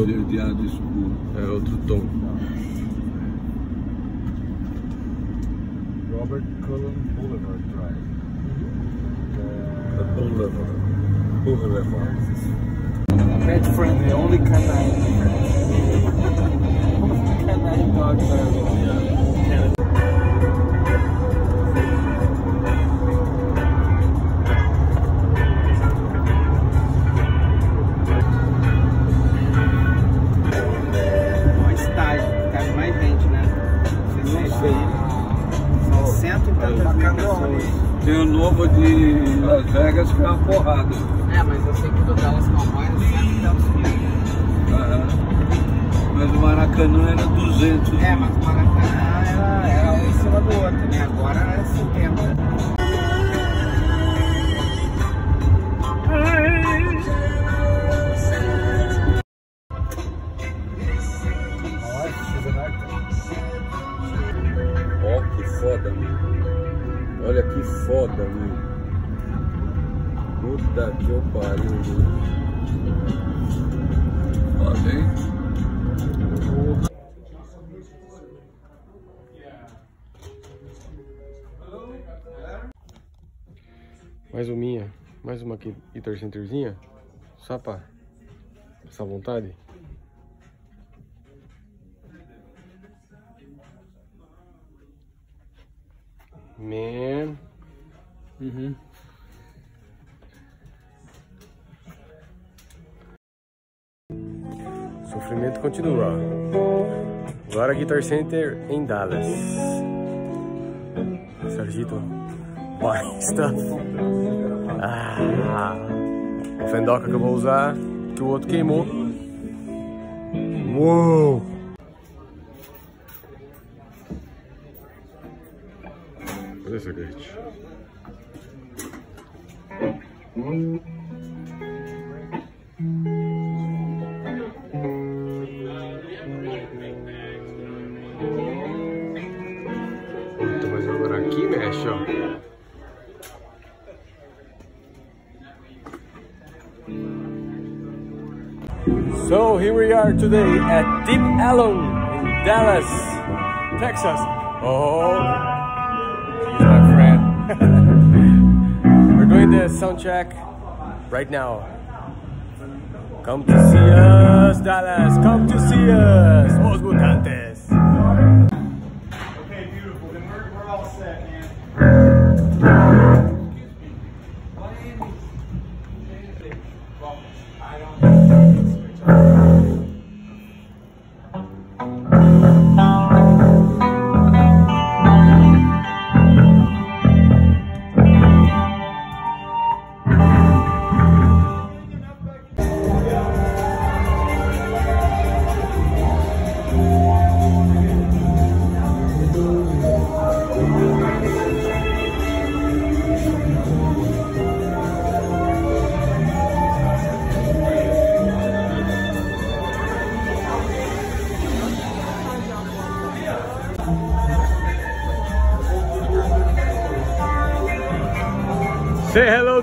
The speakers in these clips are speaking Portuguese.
esverdeado escuro. É outro tom. Robert Cullen Boulevard Drive. É Boulevard. Boulevard. Pet friendly, only canine. only canine dogs are Tem o novo de Las Vegas que é uma porrada. É, mas eu sei que do Dallas Cowboys é e tantos mil. Aham. Mas o Maracanã era 200. É, mas o Maracanã era, era um em cima do outro, né? Agora é 70. Mais uma minha. Mais uma aqui, Guitar Centerzinha. Só pra passar vontade. Man. Uhum. Sofrimento continua. Agora Guitar Center em Dallas. Sergito. Boy stuff. Ah, a fendoca que eu vou usar, que o outro queimou. Uou! Olha essa gate. So here we are today at Deep Ellum in Dallas, Texas. Oh, he's my friend. We're doing the sound check right now. Come to see us, Dallas. Come to see us, Os Mutantes. Okay, beautiful. Then we're, we're all set, man.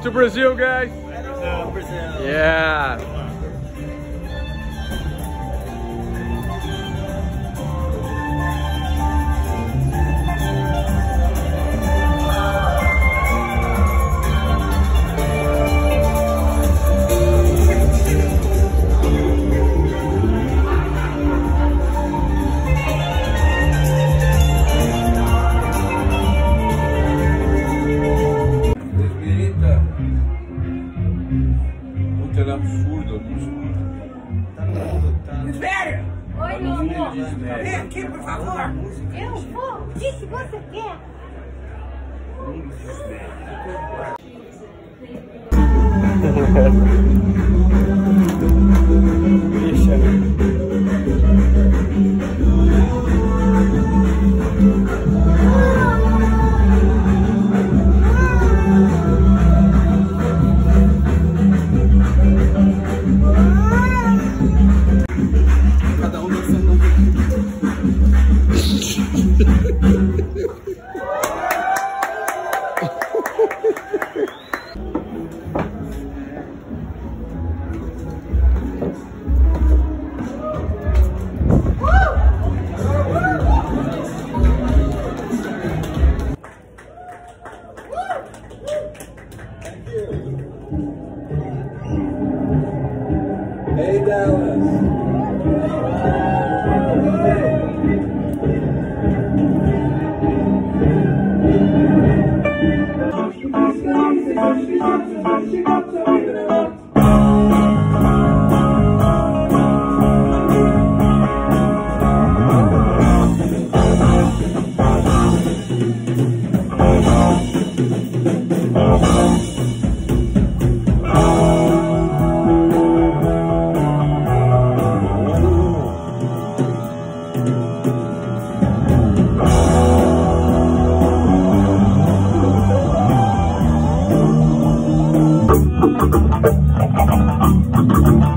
To Brazil, guys. Hello, Brazil. Yeah. Puta, ele é absurdo. Oi, meu amor. Vem aqui, por favor. Eu vou. O que que você quer? Hey, Dallas.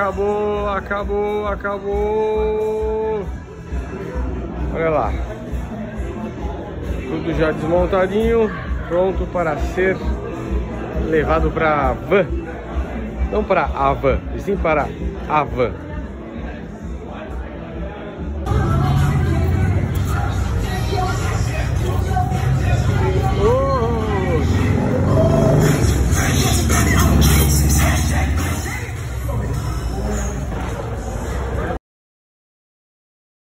acabou, acabou, acabou. Olha lá. Tudo já desmontadinho, pronto para ser levado para a van. Não para a van, sim para a van.